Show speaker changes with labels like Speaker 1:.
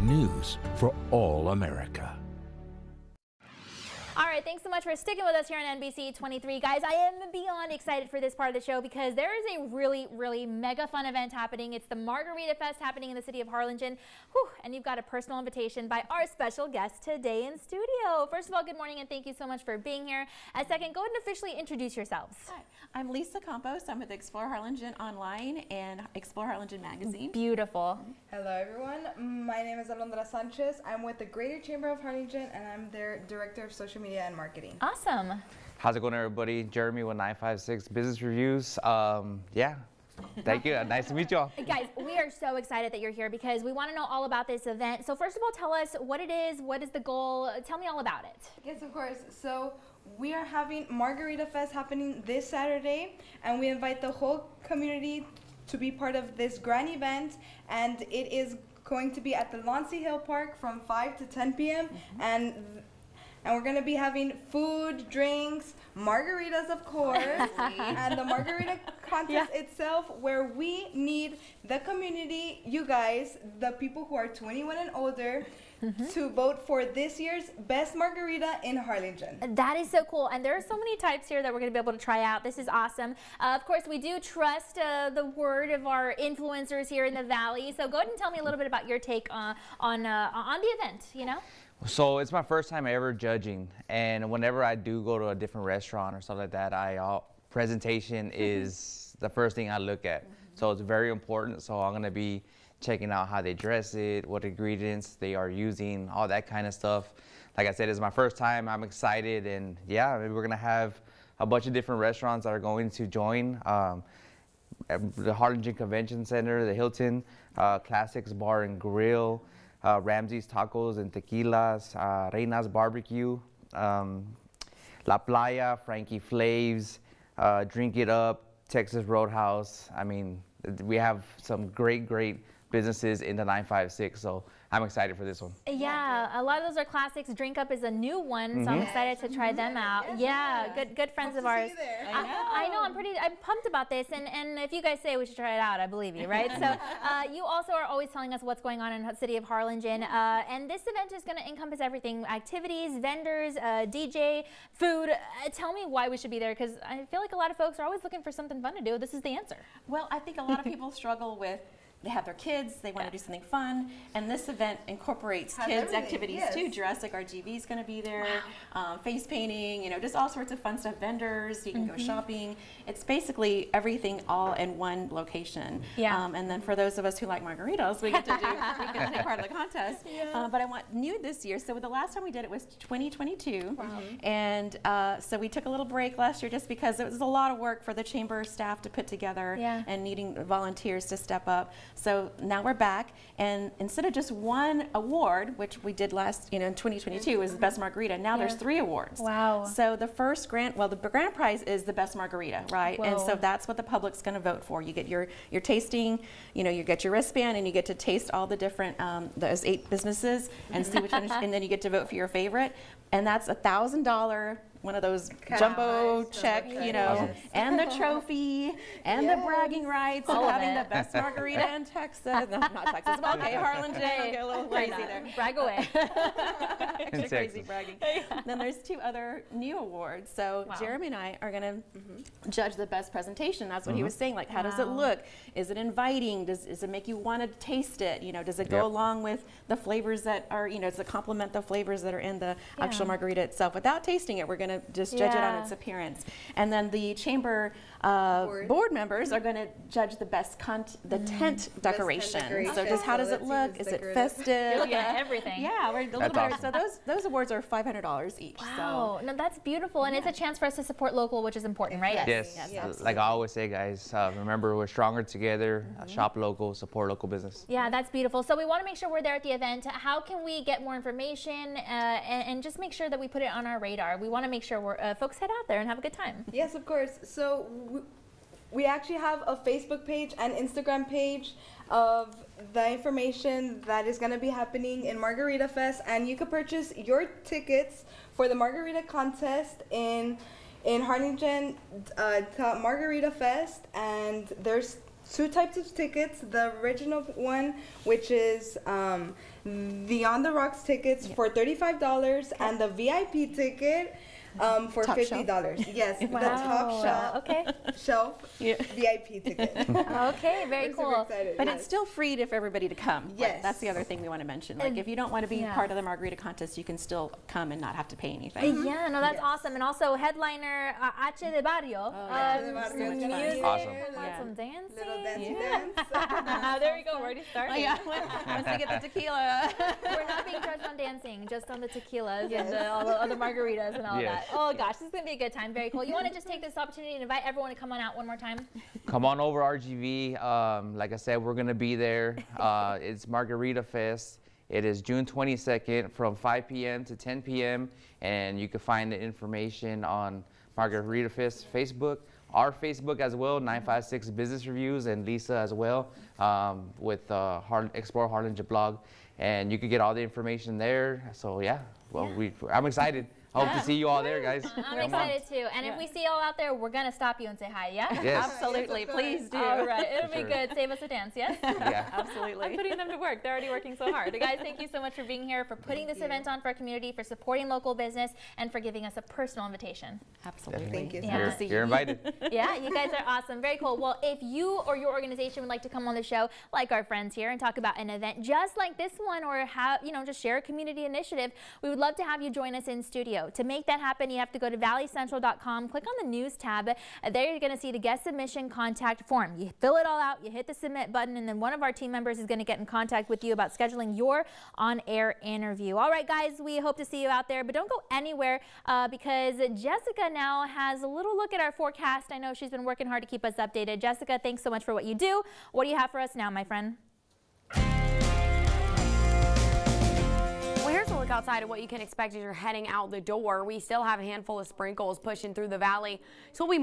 Speaker 1: News for all America.
Speaker 2: All right, thanks so much for sticking with us here on NBC 23. Guys, I am beyond excited for this part of the show because there is a really, really mega fun event happening. It's the Margarita Fest happening in the city of Harlingen. Whew, and you've got a personal invitation by our special guest today in studio. First of all, good morning and thank you so much for being here. A second, go ahead and officially introduce yourselves.
Speaker 3: Hi, I'm Lisa Campos. I'm with Explore Harlingen Online and Explore Harlingen Magazine.
Speaker 2: Beautiful.
Speaker 4: Hello, everyone. My name is Alondra Sanchez. I'm with the Greater Chamber of Harlingen, and I'm their Director of Social Media and Marketing.
Speaker 2: Awesome.
Speaker 5: How's it going, everybody? Jeremy with 956 Business Reviews. Um, yeah, thank you. nice to meet you all.
Speaker 2: Guys, we are so excited that you're here because we want to know all about this event. So first of all, tell us what it is, what is the goal? Tell me all about it.
Speaker 4: Yes, of course. So we are having Margarita Fest happening this Saturday, and we invite the whole community to be part of this grand event. And it is going to be at the Lon C. Hill Park from 5 to 10 p.m. and and we're gonna be having food, drinks, margaritas, of course, and the margarita contest itself, where we need the community, you guys, the people who are 21 and older, to vote for this year's best margarita in Harlingen.
Speaker 2: That is so cool. And there are so many types here that we're going to be able to try out. This is awesome. Uh, of course, we do trust uh, the word of our influencers here in the Valley. So go ahead and tell me a little bit about your take uh, on, uh, on the event, you know?
Speaker 5: So it's my first time ever judging, and whenever I do go to a different restaurant or stuff like that, I uh, presentation is the first thing I look at. So it's very important. So I'm gonna be checking out how they dress it, what ingredients they are using, all that kind of stuff. Like I said, it's my first time. I'm excited, and yeah, maybe we're gonna have a bunch of different restaurants that are going to join. Um, the Harlingen Convention Center, the Hilton, uh, Classics Bar and Grill, uh, Ramsey's Tacos and Tequilas, uh, Reina's Barbecue, um, La Playa, Frankie Flaves, uh, Drink It Up, Texas Roadhouse. I mean, we have some great, great businesses in the 956. So I'm excited for this one.
Speaker 2: Yeah, a lot of those are classics. Drink Up is a new one, so I'm excited to try them out. Yeah, good good friends of ours. I, I know. I'm pretty. I'm pumped about this, and and if you guys say we should try it out, I believe you, right? so uh, you also are always telling us what's going on in the city of Harlingen, uh, and this event is going to encompass everything: activities, vendors, uh, DJ, food. Uh, tell me why we should be there, because I feel like a lot of folks are always looking for something fun to do. This is the answer.
Speaker 3: Well, I think a lot of people struggle with they have their kids, they want to do something fun, and this event incorporates
Speaker 4: Has
Speaker 3: kids'
Speaker 4: everything,
Speaker 3: activities
Speaker 4: yes.
Speaker 3: too. Jurassic RGV is going to be there, um, face painting, you know, just all sorts of fun stuff. Vendors, you can
Speaker 2: Mm-hmm.
Speaker 3: go shopping. It's basically everything all in one location.
Speaker 2: Yeah.
Speaker 3: Um, and then for those of us who like margaritas, we get to do, we get to take part of the contest. Uh, but I want new this year. So the last time we did it was 2022, and uh, so we took a little break last year just because it was a lot of work for the chamber staff to put together
Speaker 2: Yeah.
Speaker 3: and needing volunteers to step up. So now we're back, and instead of just one award, which we did last, you know, in 2022, was the best margarita. Now there's three awards.
Speaker 2: Wow.
Speaker 3: So the first grant, well, the grand prize is the best margarita, right? And so that's what the public's going to vote for. You get your your tasting, you know, you get your wristband, and you get to taste all the different um, those eight businesses and see which one, and then you get to vote for your favorite. And that's a thousand dollar. One of those jumbo
Speaker 4: prize,
Speaker 3: check,
Speaker 4: jumbo
Speaker 3: you
Speaker 4: check,
Speaker 3: know,
Speaker 4: yes.
Speaker 3: and the trophy, and the bragging rights
Speaker 2: All
Speaker 3: of
Speaker 2: of
Speaker 3: having
Speaker 2: it.
Speaker 3: the best margarita in Texas. No, not Texas. Well, okay, Harlingen.
Speaker 2: Hey,
Speaker 3: Get a little crazy there.
Speaker 2: Brag away.
Speaker 3: Extra
Speaker 5: In
Speaker 3: crazy
Speaker 5: Texas.
Speaker 3: bragging. Then there's two other new awards. So
Speaker 2: Wow.
Speaker 3: Jeremy and I are going to mm-hmm. judge the best presentation. That's what he was mm-hmm. saying. Like, how does it look? Is it inviting? Does, does it make you want to taste it? You know, does it go
Speaker 5: Yep.
Speaker 3: along with the flavors that are, you know, does it complement the flavors that are in the actual margarita itself? Without tasting it, we're going to just judge it on its appearance. And then the chamber uh,
Speaker 4: Board.
Speaker 3: board. members are going to judge the best con- the tent decoration. So
Speaker 4: decoration.
Speaker 3: just how does
Speaker 4: So
Speaker 3: it look? is it festive?
Speaker 2: You're looking at everything.
Speaker 3: Yeah, we're a little
Speaker 5: That's
Speaker 3: bit.
Speaker 5: awesome.
Speaker 3: So those those awards are five hundred dollars each.
Speaker 2: Wow, no, that's beautiful, and it's a chance for us to support local, which is important, right?
Speaker 5: Yes,
Speaker 3: yes, yes.
Speaker 5: like I always say, guys, uh, remember we're stronger together. Uh, shop local, support local business.
Speaker 2: Yeah, that's beautiful. So we want to make sure we're there at the event. How can we get more information uh, and, and just make sure that we put it on our radar? We want to make sure we're, uh, folks head out there and have a good time.
Speaker 4: Yes, of course. So we, we actually have a Facebook page and Instagram page of the information that is going to be happening in Margarita Fest, and you can purchase your tickets for the Margarita contest in in Harlingen uh, Margarita Fest, and there's two types of tickets. The original one, which is um, the On the Rocks tickets for thirty-five dollars, and the VIP ticket um, for
Speaker 3: Top
Speaker 4: fifty dollars. Yes, the top shelf
Speaker 2: Okay.
Speaker 4: shelf
Speaker 3: Yeah.
Speaker 4: VIP ticket.
Speaker 2: Okay. Very
Speaker 4: We're
Speaker 2: cool.
Speaker 4: excited,
Speaker 3: But
Speaker 4: yes.
Speaker 3: it's still free to for everybody to come. Like,
Speaker 4: Yes.
Speaker 3: that's the other thing we want to mention. Like,
Speaker 2: And-
Speaker 3: if you don't want to be
Speaker 2: yeah.
Speaker 3: part of the margarita contest, you can still come and not have to pay anything.
Speaker 2: Yeah, no, that's
Speaker 4: Yes.
Speaker 2: awesome. And also headliner uh, H de Barrio.
Speaker 3: yeah.
Speaker 2: um,
Speaker 4: H de Barrio,
Speaker 2: some
Speaker 4: so much fun.
Speaker 2: music,
Speaker 5: Awesome.
Speaker 3: Yeah.
Speaker 2: some dancing.
Speaker 4: Little dancey
Speaker 2: yeah.
Speaker 4: dance.
Speaker 2: there we go. We're already starting.
Speaker 3: Oh, yeah. Once they get the tequila.
Speaker 2: We're not being judged on dancing, just on the tequilas
Speaker 4: Yes.
Speaker 2: and the, all the other margaritas and all
Speaker 5: Yes.
Speaker 2: That. Oh gosh, this is gonna be a good time. Very cool. You want to just take this opportunity and invite everyone to come on out one more time?
Speaker 5: Come on over RGV. Um, like I said, we're gonna be there. Uh, it's Margarita Fest. It is June 22nd from 5 p.m. to 10 p.m. And you can find the information on Margarita Fest Facebook, our Facebook as well, 956 Business Reviews, and Lisa as well um, with uh, Har- Explore Harlingen blog. And you can get all the information there. So yeah, well, we I'm excited. I hope to see you all there, guys.
Speaker 2: I'm
Speaker 5: Come on.
Speaker 2: excited too. And if we see you all out there, we're gonna stop you and say hi. Yeah.
Speaker 5: Yes.
Speaker 3: Absolutely.
Speaker 4: Yes,
Speaker 3: Please do.
Speaker 2: All right. It'll
Speaker 5: For
Speaker 2: be
Speaker 5: sure.
Speaker 2: good. Save us a dance. Yes.
Speaker 5: Yeah.
Speaker 3: Absolutely.
Speaker 2: I'm putting them to work. They're already working so hard. Guys, thank you so much for being here, for putting this event on for our community, for supporting local business, and for giving us a personal invitation.
Speaker 3: Absolutely.
Speaker 4: Thank you so
Speaker 2: Yeah.
Speaker 5: You're, you're invited.
Speaker 2: Yeah, you guys are awesome. Very cool. Well, if you or your organization would like to come on the show, like our friends here, and talk about an event just like this one, or have, you know, just share a community initiative, we would love to have you join us in studio. To make that happen, you have to go to valleycentral.com, click on the news tab. Uh, There you're going to see the guest submission contact form. You fill it all out, you hit the submit button, and then one of our team members is going to get in contact with you about scheduling your on air interview. All right, guys, we hope to see you out there, but don't go anywhere uh, because Jessica now has a little look at our forecast. I know she's been working hard to keep us updated. Jessica, thanks so much for what you do. What do you have for us now, my friend?
Speaker 6: Look outside at what you can expect as you're heading out the door. We still have a handful of sprinkles pushing through the valley. So be